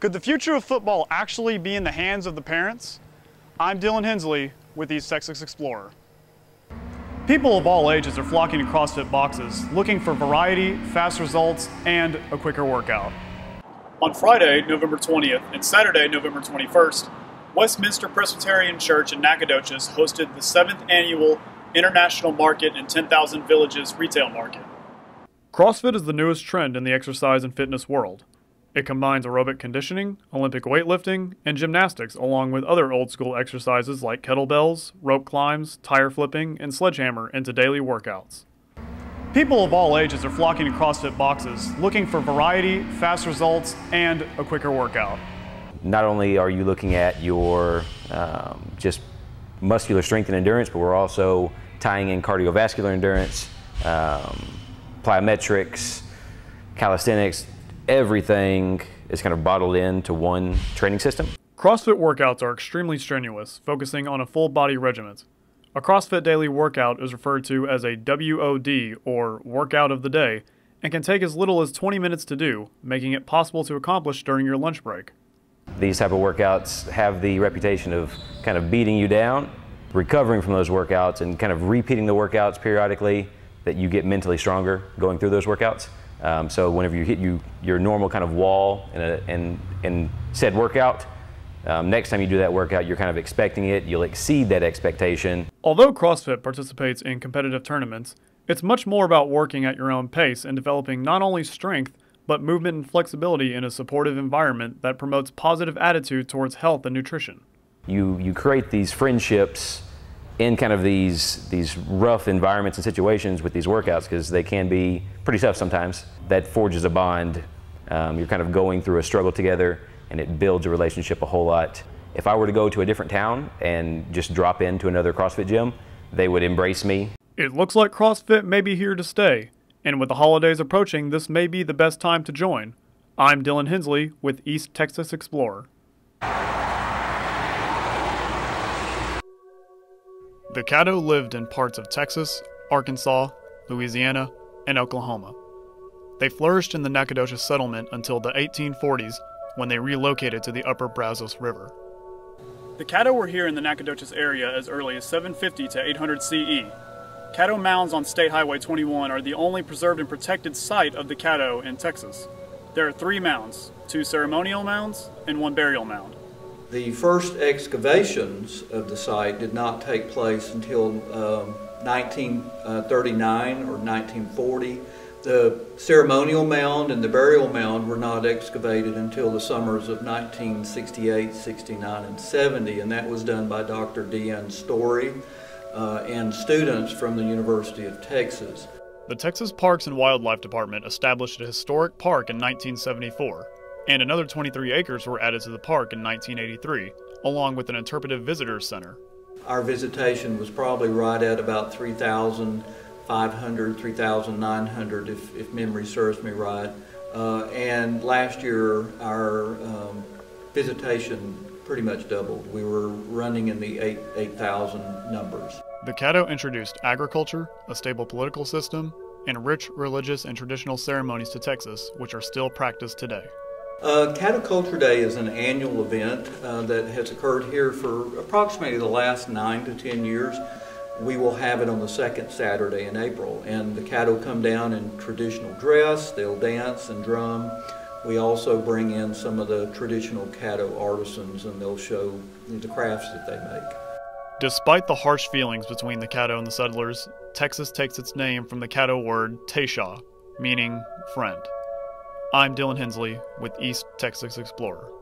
Could the future of football actually be in the hands of the parents? I'm Dylan Hensley with East Texas Explorer. People of all ages are flocking to CrossFit boxes, looking for variety, fast results, and a quicker workout. On Friday, November 20th, and Saturday, November 21st, Westminster Presbyterian Church in Nacogdoches hosted the 7th annual International Market and 10,000 Villages Retail Market. CrossFit is the newest trend in the exercise and fitness world. It combines aerobic conditioning, Olympic weightlifting, and gymnastics along with other old school exercises like kettlebells, rope climbs, tire flipping, and sledgehammer into daily workouts. People of all ages are flocking to CrossFit boxes, looking for variety, fast results, and a quicker workout. Not only are you looking at your um, just muscular strength and endurance, but we're also tying in cardiovascular endurance, um, plyometrics, calisthenics, everything is kind of bottled into one training system. CrossFit workouts are extremely strenuous, focusing on a full body regimen. A CrossFit daily workout is referred to as a WOD or workout of the day and can take as little as 20 minutes to do, making it possible to accomplish during your lunch break. These type of workouts have the reputation of kind of beating you down, recovering from those workouts and kind of repeating the workouts periodically that you get mentally stronger going through those workouts. Um, so whenever you hit you, your normal kind of wall in, a, in, in said workout, um, next time you do that workout, you're kind of expecting it, you'll exceed that expectation. Although CrossFit participates in competitive tournaments, it's much more about working at your own pace and developing not only strength, but movement and flexibility in a supportive environment that promotes positive attitude towards health and nutrition. You, you create these friendships in kind of these, these rough environments and situations with these workouts because they can be pretty tough sometimes. That forges a bond. Um, you're kind of going through a struggle together and it builds a relationship a whole lot. If I were to go to a different town and just drop into another CrossFit gym, they would embrace me. It looks like CrossFit may be here to stay, and with the holidays approaching, this may be the best time to join. I'm Dylan Hensley with East Texas Explorer. The Caddo lived in parts of Texas, Arkansas, Louisiana, and Oklahoma. They flourished in the Nacogdoches settlement until the 1840s when they relocated to the upper Brazos River. The Caddo were here in the Nacogdoches area as early as 750 to 800 CE. Caddo mounds on State Highway 21 are the only preserved and protected site of the Caddo in Texas. There are three mounds, two ceremonial mounds and one burial mound. The first excavations of the site did not take place until um, 1939 or 1940. The ceremonial mound and the burial mound were not excavated until the summers of 1968, 69, and 70, and that was done by Dr. Dee Ann Story uh, and students from the University of Texas. The Texas Parks and Wildlife Department established a historic park in 1974 and another 23 acres were added to the park in 1983, along with an interpretive visitors center. Our visitation was probably right at about 3,500, 3,900, if, if memory serves me right. Uh, and last year, our um, visitation pretty much doubled. We were running in the 8,000 8, numbers. The Caddo introduced agriculture, a stable political system, and rich religious and traditional ceremonies to Texas, which are still practiced today. Uh, Caddo Culture Day is an annual event uh, that has occurred here for approximately the last nine to ten years. We will have it on the second Saturday in April, and the Caddo come down in traditional dress, they'll dance and drum. We also bring in some of the traditional Caddo artisans and they'll show the crafts that they make. Despite the harsh feelings between the Caddo and the settlers, Texas takes its name from the Caddo word Tayshaw, meaning friend. I'm Dylan Hensley with East Texas Explorer.